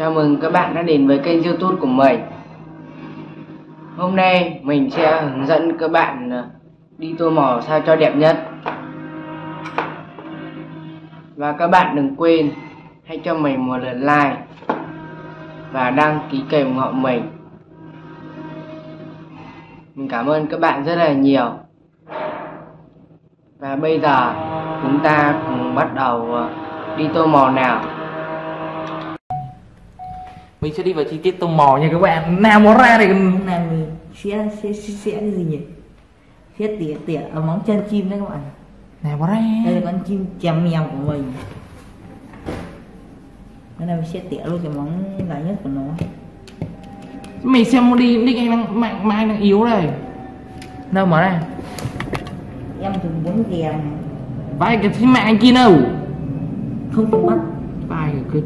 Chào mừng các bạn đã đến với kênh youtube của mình. Hôm nay mình sẽ hướng dẫn các bạn à, đi tô màu sao cho đẹp nhất. Và các bạn đừng quên, hãy cho mình một lượt like Và đăng ký kênh ủng hộ mình. Mình cảm ơn các bạn rất là nhiều. Và bây giờ chúng ta cùng bắt đầu à, đi tô màu nào mình sẽ đi vào chi tiết tô màu nha các bạn. Nào nó ra thì hôm nay mình sẽ sẽ sẽ, sẽ cái gì nhỉ? Sẽ tỉa tỉa ở móng chân chim đấy các bạn. Nào nó ra. Đây là con chim chèm mèo của mình. Hôm nay mình sẽ tỉa luôn cái móng dài nhất của nó. Mày xem đi nick anh đang mạng mai đang yếu đây. Đâu mà ra. Em dùng muốn ghèm vai cái thế mạng anh kia đâu không chịu bắt. Vai cái cứ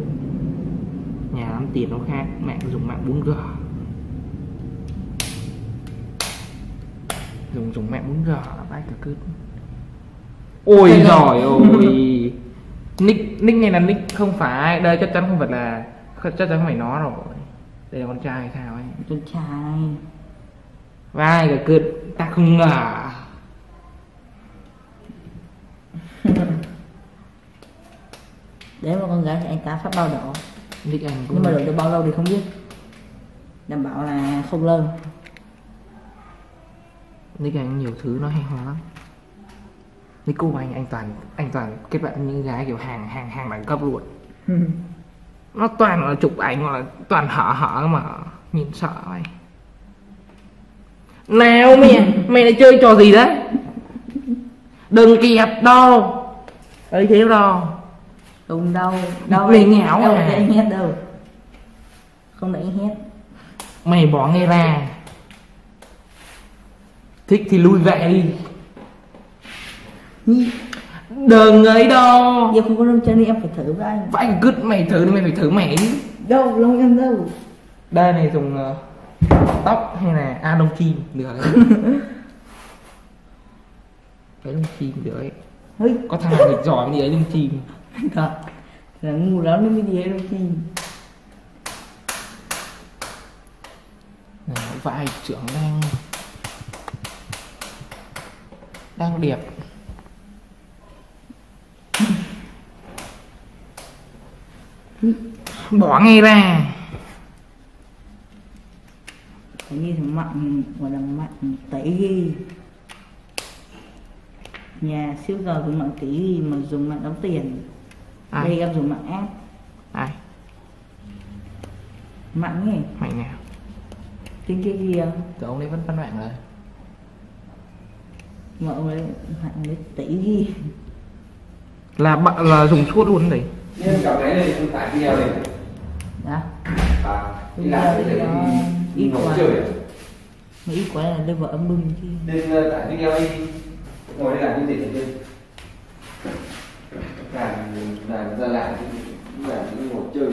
nhà lắm tiền nó khác mạng dùng mạng 4G dùng dùng mạng 4G là vai cả cứ ôi giỏi ôi nick nick này là nick không phải. Đây chắc chắn không phải là chắc chắn không phải nó rồi. Đây là con trai hay sao ấy. Con trai. Vai cả cứ ta không ngờ. Đấy mà con gái thì anh cá phát bao đỏ nick cũng nhưng mà đợi được bao lâu thì không biết. Đảm bảo là không lâu nick anh nhiều thứ nó hay ho lắm. Nick cô anh anh toàn anh toàn kết bạn với những gái kiểu hàng hàng hàng đẳng cấp luôn. Nó toàn là chụp ảnh hoặc là toàn hở hở mà nhìn sợ ấy. Nào mẹ mẹ lại chơi trò gì đấy? Đừng kẹp đâu. Ấy thế đâu không đâu. Đâu Mày ngáo đâu à? để anh hét đâu. Không để anh hét mày bỏ nghe ra. Thích thì lui về đi. Đừng ấy đâu. Em không có lông chân đi em phải thử với anh. Phải cứt mày thử mày phải thử mày. Đi đâu lông em đâu? Đây này dùng ờ, tóc hay là a lông chim được đấy cái lông chim được hơi có thằng nào nghịch giỏi đi ấy lông chim mới đi hết lông chim này vai trưởng đang đang đẹp bỏ ngay ra. Cái như thằng mặn gọi là mặn tẩy ghi. Nhà siêu giàu dùng mặn tẩy ghi mà dùng mặn đóng tiền Ai? đây em dùng mặn áp ai? Mặn nhỉ mày nào? Trên kia kia. Từ ông đấy vẫn phân mạng rồi. Mà ông ấy mặn đấy tẩy ghi. Là bạn là dùng suốt luôn đấy. Nhưng cháu thấy này không tải video này đó à, đi làm cái nó đấy ít ngồi chơi. À? mà ít quá là level âm bưng chứ. Nên ờ, tải video đi. Ngồi đây làm cái gì thế càng làm ra lại cũng là những một chơi.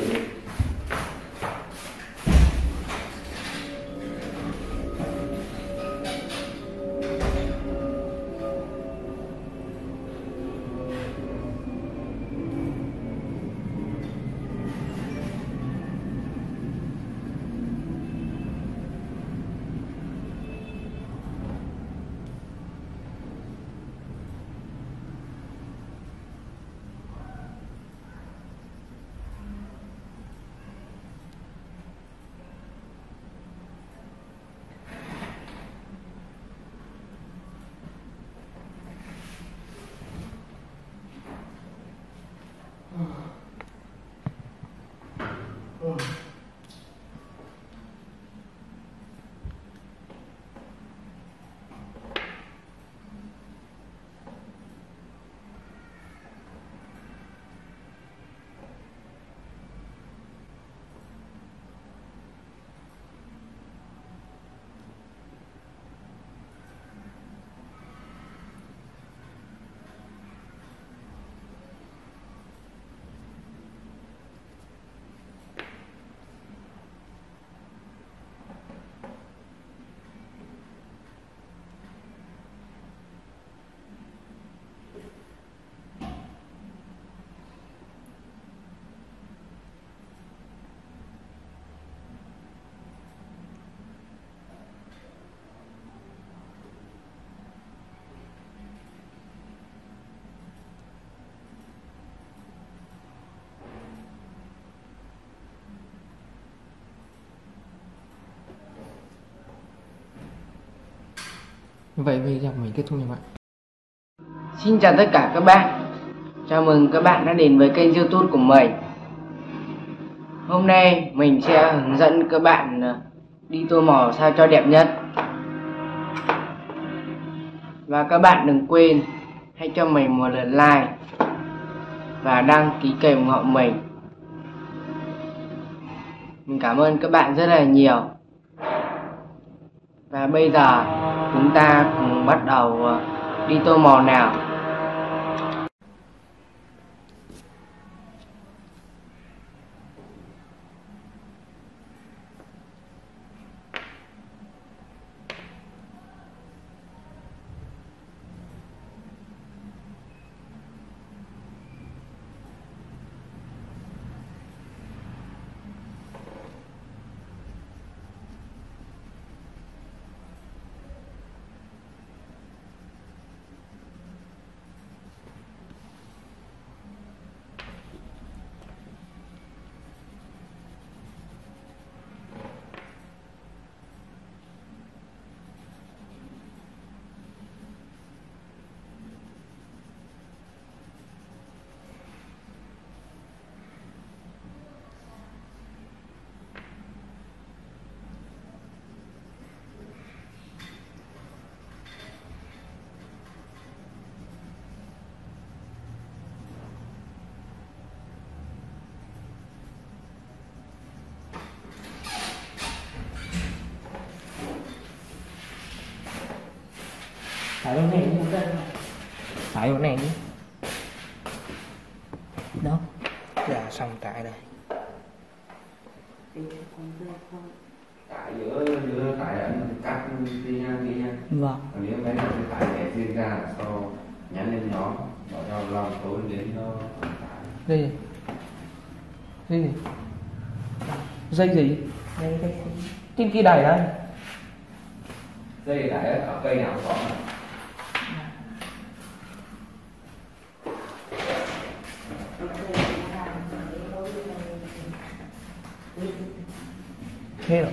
Vậy bây giờ mình kết thúc như vậy Xin chào tất cả các bạn Chào mừng các bạn đã đến với kênh youtube của mình. Hôm nay mình sẽ hướng dẫn các bạn à, đi tô màu sao cho đẹp nhất. Và các bạn đừng quên, hãy cho mình một lượt like Và đăng ký kênh ủng hộ mình. Mình cảm ơn các bạn rất là nhiều. Và bây giờ chúng ta cùng bắt đầu ờ, đi tô màu nào. Thải chỗ này. Đi Thải chỗ này đi đâu Dạ xong tại đây. Tại giữa giữa tại anh cắt đi nha đi nha. Vâng. Còn nếu bé thì tại để riêng ra sau nhắn lên nhóm bảo cho lòng tối đến nó Dây gì? Dây gì? Dây gì? đây đây Trên kia đẩy đây dây tại ở cây nào có Thế rồi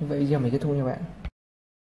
vậy giờ mình kết thúc nha bạn.